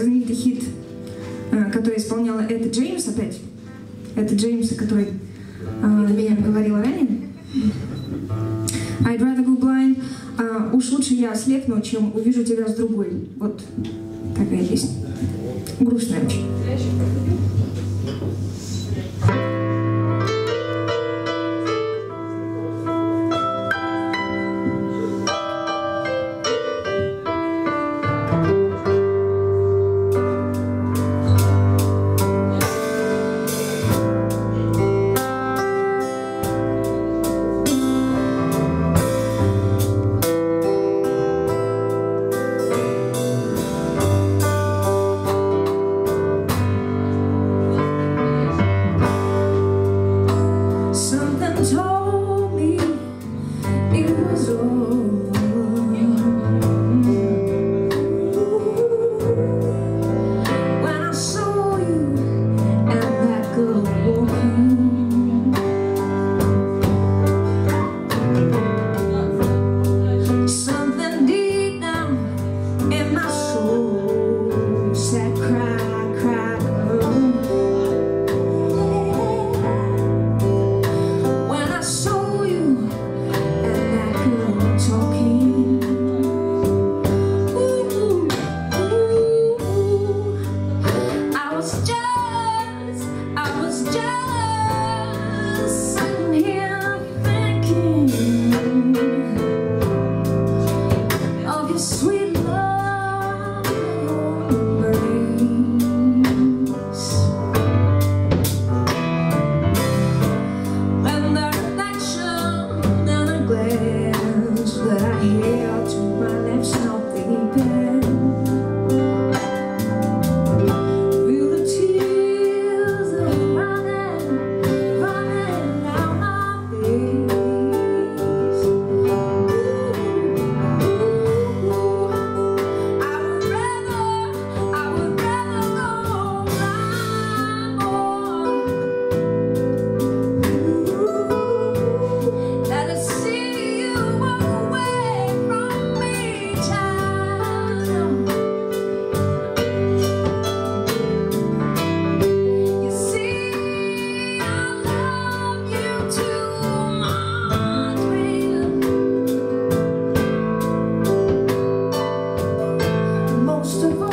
знаменитый хит, э, который исполняла Эта Джеймс опять. Это Джеймс, который э, я говорила ранее. I'd rather go blind. А, уж лучше я ослепну, чем увижу тебя с другой. Вот такая песня. Грустная очень. most of all.